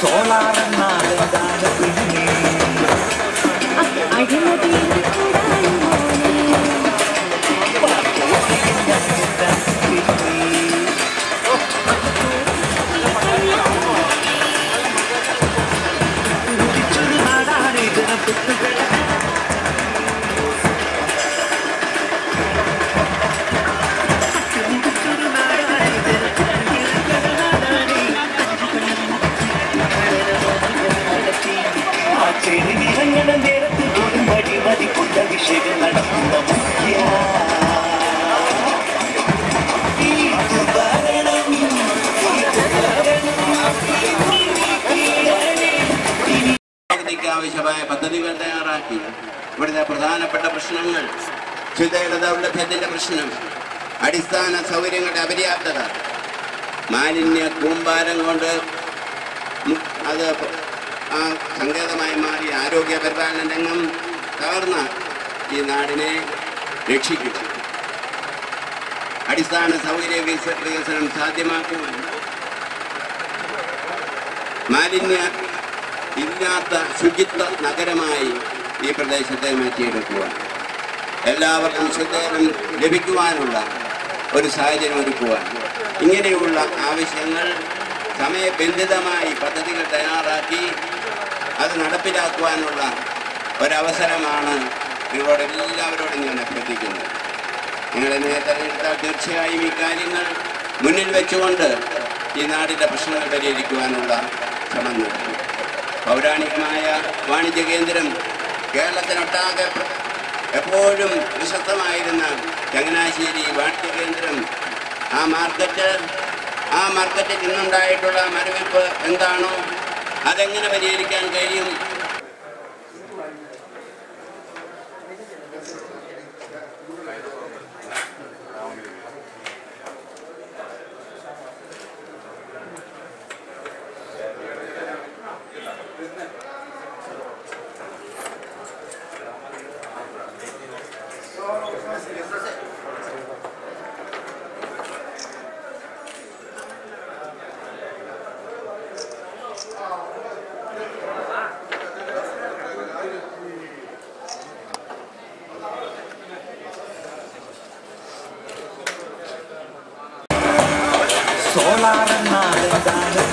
solar nave da Rimini. Ah, I can പദ്ധതിക്ക് ആവശ്യമായ പദ്ധതികൾ തയ്യാറാക്കി. ഇവിടുത്തെ പ്രധാനപ്പെട്ട പ്രശ്നങ്ങൾ ദൗർലഭ്യത്തിന്റെ പ്രശ്നം അടിസ്ഥാന സൗകര്യങ്ങളുടെ അപര്യാപ്തത മാലിന്യ കൂമ്പാരം കൊണ്ട് അത് ആ സങ്കേതമായി മാറിയ ആരോഗ്യ പരിപാലന രംഗം തകർന്ന ഈ നാടിനെ രക്ഷിക്കുക അടിസ്ഥാന സൗകര്യ വികസ- വികസനം സാധ്യമാക്കുവാൻ മാലിന്യ ഇല്ലാത്ത ശുചിത്വ നഗരമായി ഈ പ്രദേശത്തെ മാറ്റിയെടുക്കുക എല്ലാവർക്കും ശുദ്ധജലം ലഭിക്കുവാനുള്ള ഒരു സാഹചര്യം ഒരുക്കുക ഇങ്ങനെയുള്ള ആവശ്യങ്ങൾ സമയബന്ധിതമായി പദ്ധതികൾ തയ്യാറാക്കി അത് നടപ്പിലാക്കുവാനുള്ള ഒരവസരമാണ് നിങ്ങളോട് എല്ലാവരോടും ഞാൻ അഭ്യർത്ഥിക്കുന്നത് നിങ്ങളെ തെരഞ്ഞെടുത്താൽ തീർച്ചയായും ഈ കാര്യങ്ങൾ മുന്നിൽ വെച്ചുകൊണ്ട് ഈ നാടിന്റെ പ്രശ്നങ്ങൾ പരിഹരിക്കുവാനുള്ള ശ്രമം നടത്തും. പൗരാണികമായ വാണിജ്യ കേന്ദ്രം കേരളത്തിനൊട്ടാകെ എപ്പോഴും പ്രശസ്തമായിരുന്ന ചങ്ങനാശ്ശേരി വാണിജ്യ കേന്ദ്രം. ആ മാർക്കറ്റ് ആ മാർക്കറ്റിൽ നിന്നുണ്ടായിട്ടുള്ള മരവിപ്പ് എന്താണോ അതെങ്ങനെ പരിഹരിക്കാൻ കഴിയും? 嗦啦哒呐，嘞哒。